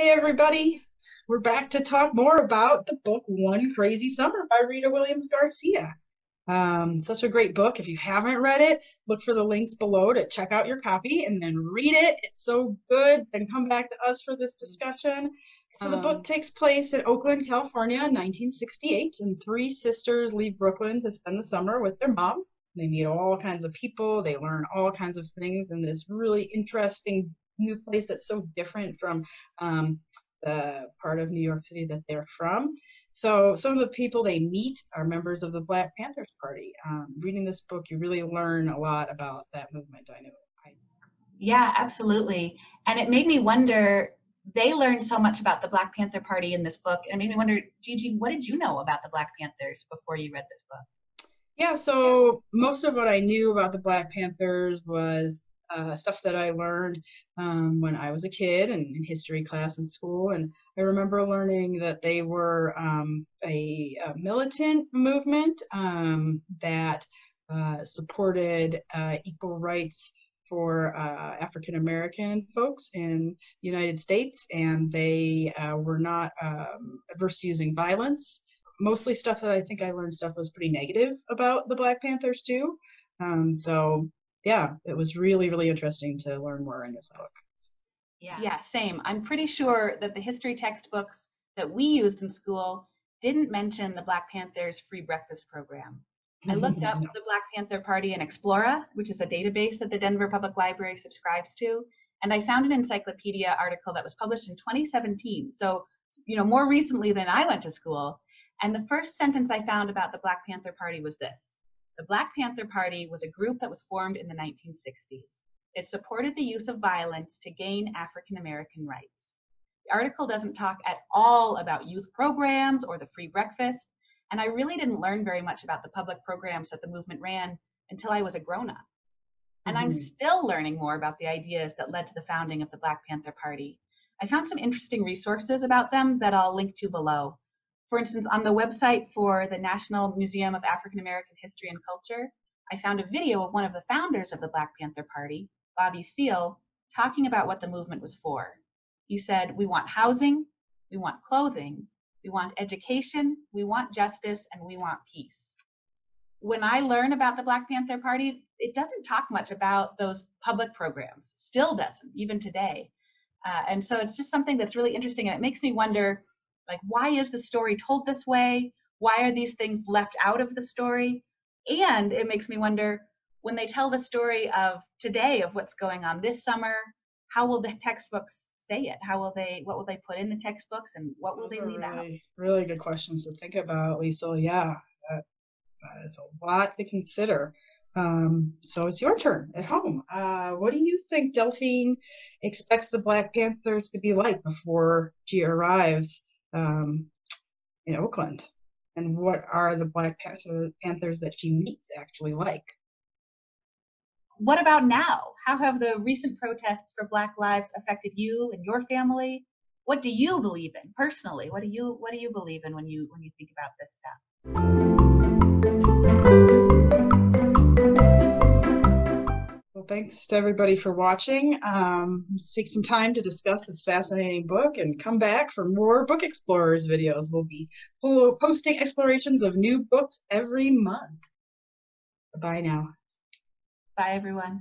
Hey, everybody. We're back to talk more about the book One Crazy Summer by Rita Williams Garcia. Um, such a great book. If you haven't read it, look for the links below to check out your copy and then read it. It's so good. Then come back to us for this discussion. So, the book Um, takes place in Oakland, California in 1968, and three sisters leave Brooklyn to spend the summer with their mom. They meet all kinds of people, they learn all kinds of things in this really interesting new place that's so different from um, the part of New York City that they're from. So some of the people they meet are members of the Black Panthers Party. Um, reading this book, you really learn a lot about that movement. I know. I, Yeah, absolutely. And it made me wonder, they learned so much about the Black Panther Party in this book. And it made me wonder, Gigi, what did you know about the Black Panthers before you read this book? yeah, so most of what I knew about the Black Panthers was uh, stuff that I learned um, when I was a kid and in history class in school. And I remember learning that they were um, a, a militant movement um, that uh, supported uh, equal rights for uh, African American folks in the United States, and they uh, were not um, averse to using violence. Mostly stuff that I think I learned stuff was pretty negative about the Black Panthers too. Um, so yeah, it was really really interesting to learn more in this book. Yeah. yeah, same. I'm pretty sure that the history textbooks that we used in school didn't mention the Black Panthers free breakfast program. I looked up the Black Panther Party in Explora, which is a database that the Denver Public Library subscribes to, and I found an encyclopedia article that was published in 2017. So, you know, more recently than I went to school. And the first sentence I found about the Black Panther Party was this The Black Panther Party was a group that was formed in the 1960s. It supported the use of violence to gain African American rights. The article doesn't talk at all about youth programs or the free breakfast, and I really didn't learn very much about the public programs that the movement ran until I was a grown up. And I'm Mhm. still learning more about the ideas that led to the founding of the Black Panther Party. I found some interesting resources about them that I'll link to below. For instance, on the website for the National Museum of African American History and Culture, I found a video of one of the founders of the Black Panther Party, Bobby Seale, talking about what the movement was for. He said, We want housing, we want clothing, we want education, we want justice, and we want peace. When I learn about the Black Panther Party, it doesn't talk much about those public programs, still doesn't, even today. Uh, and so it's just something that's really interesting, and it makes me wonder, like, why is the story told this way? Why are these things left out of the story? And it makes me wonder, when they tell the story of today, of what's going on this summer, how will the textbooks say it? How will they, what will they put in the textbooks, and what will Those they leave out? really, really good questions to think about, Lisa. Yeah, that, that is a lot to consider. Um, so it's your turn at home. Uh, what do you think Delphine expects the Black Panthers to be like before she arrives um, in Oakland? And what are the Black Panther- Panthers that she meets actually like? what about now? How have the recent protests for Black Lives affected you and your family? What do you believe in personally? What do you what do you believe in when you when you think about this stuff? Thanks to everybody for watching. Um, take some time to discuss this fascinating book and come back for more Book Explorers videos. We'll be posting explorations of new books every month. Bye now. Bye everyone.